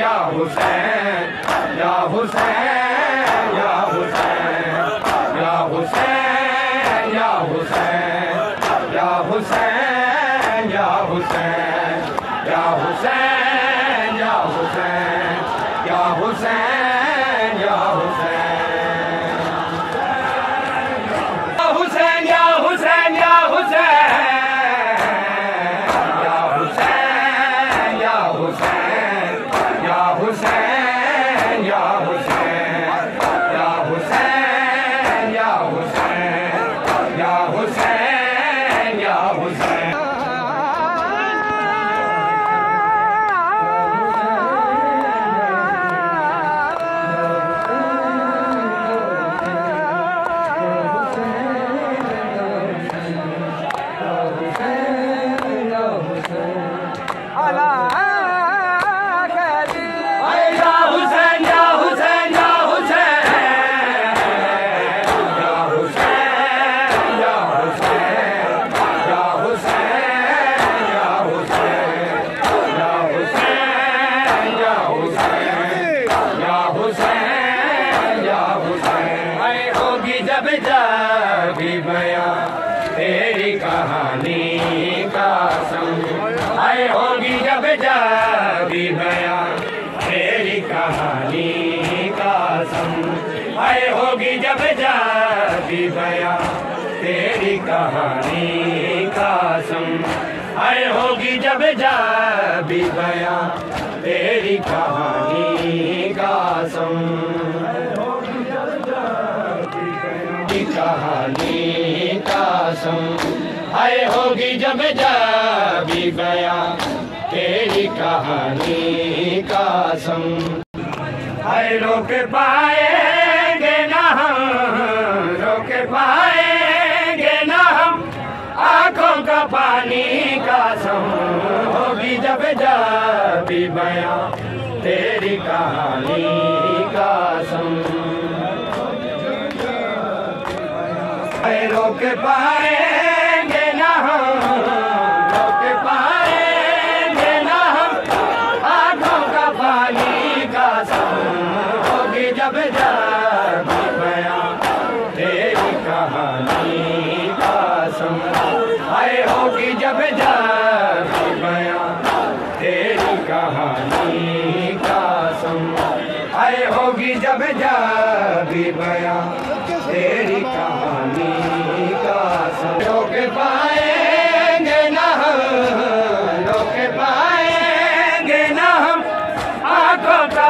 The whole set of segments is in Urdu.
یا حسین یا حسین یا حسین یا حسین یا حسین یا حسین یا حسین یا حسین یا حسین Hallelujah. جب جب بیاں تیری کہانی کا سنگ اے ہوگی جب جب بیاں تیری کہانی کا سنگ اے ہوگی جب جب بیاں تیری کہانی کا سنگ اے ہوگی جب جب بیاں تیری کہانی کا سنگ کی کہانی کا سم۔ ہے ہوگی جب جب گیا، تیری کہانی کا سم۔ روک پائیں گے نہ ہم روک پائیں گے نہ ہم۔ آنکھوں کا پانی کا سم۔ ہوگی جب جب بیا تیری کہانی کا روک پائیں گے نہ ہم روک پائیں گے نہ ہم۔ آنکھوں کا پانی کا سم ہوگی جب جب بیاں تیری کہانی کا سم۔ اے ہوگی جب جب بیاں تیری کہانی کا سم۔ اے ہوگی جب جب بیاں تیری کہانی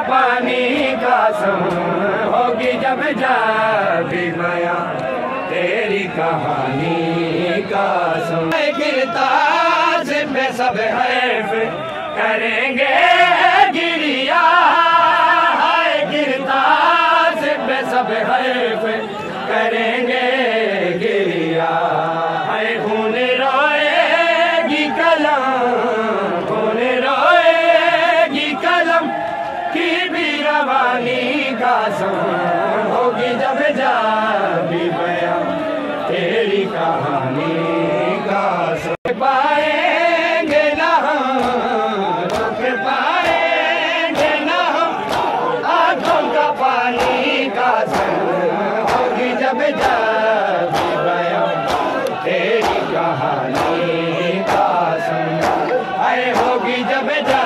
پانی کا سم ہوگی جب جب بیاں تیری کہانی کا سم گرتا پہ سب حیف کریں گے گریا ہے گرتا پہ سب حیف کریں گے گریا ہے خون روئے گی قلم بھی کا سم ہوگی جب جا بھی بیاں تیری کہانی کا سم پائیں گے نہ ہم، روک پائیں گے نہ ہم۔ آنکھوں کا پانی کا سم ہوگی جب جا بھی بیاں تیری کہانی کا سم اے ہوگی جب جا